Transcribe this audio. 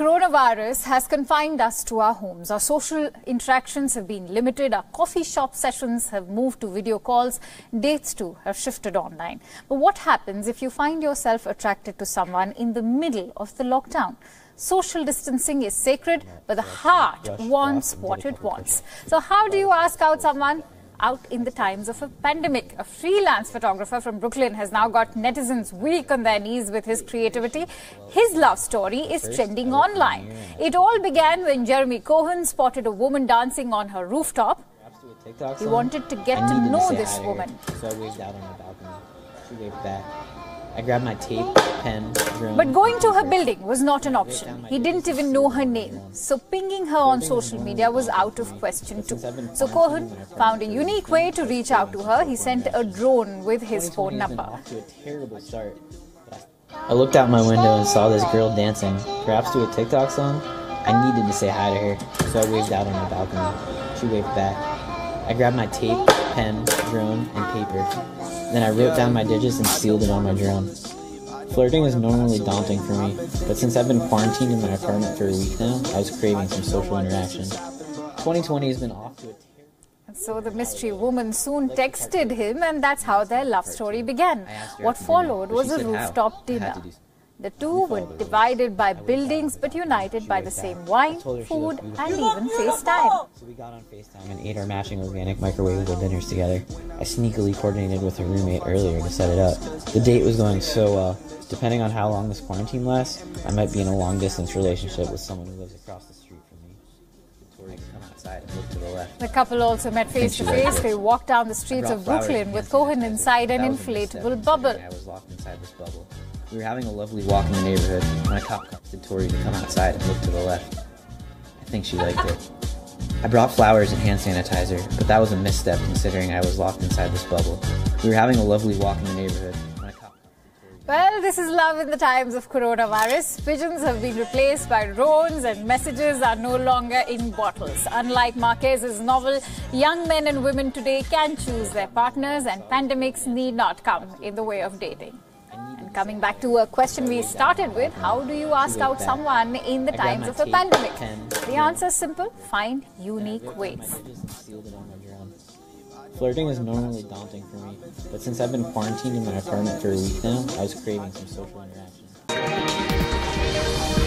Coronavirus has confined us to our homes. Our social interactions have been limited. Our coffee shop sessions have moved to video calls. Dates too have shifted online. But what happens if you find yourself attracted to someone in the middle of the lockdown? Social distancing is sacred, but the heart wants what it wants. So how do you ask out someone? Out in the times of a pandemic. A freelance photographer from Brooklyn has now got netizens weak on their knees with his creativity. His love story is trending online. It all began when Jeremy Cohen spotted a woman dancing on her rooftop. He wanted to get to know this woman. So I waved out on the balcony. She waved back. I grabbed my tape, pen, drone. But going to her building was not an option. He didn't even know her name. So pinging her on social media was out of question too. So Cohen found a unique way to reach out to her. He sent a drone with his phone number. I looked out my window and saw this girl dancing, perhaps to a TikTok song. I needed to say hi to her, so I waved out on the balcony. She waved back. I grabbed my tape, pen, drone, and paper. Then I wrote down my digits and sealed it on my drone. Flirting is normally daunting for me, but since I've been quarantined in my apartment for a week now, I was craving some social interaction. 2020 has been off to a so the mystery woman soon texted him, and that's how their love story began. What followed was a rooftop dinner. The two were divided by buildings but united by the same wine, food, and even FaceTime. So we got on FaceTime and ate our matching organic microwavable dinners together. I sneakily coordinated with her roommate earlier to set it up. The date was going so well. Depending on how long this quarantine lasts, I might be in a long distance relationship with someone who lives across the street from me. Victoria come outside and look to the. The couple also met face to face. They walked down the streets of Brooklyn with Cohen inside an inflatable bubble. I was locked inside this bubble. We were having a lovely walk in the neighborhood when a cop called Tori to come outside and look to the left. I think she liked it. I brought flowers and hand sanitizer, but that was a misstep considering I was locked inside this bubble. We were having a lovely walk in the neighborhood well, this is love in the times of coronavirus. Pigeons have been replaced by drones and messages are no longer in bottles. Unlike Marquez's novel, young men and women today can choose their partners and pandemics need not come in the way of dating. And coming back to a question we started with, how do you ask out someone in the times of a pandemic? The answer is simple, find unique ways. Flirting is normally daunting for me, but since I've been quarantined in my apartment for a week now, I was craving some social interaction.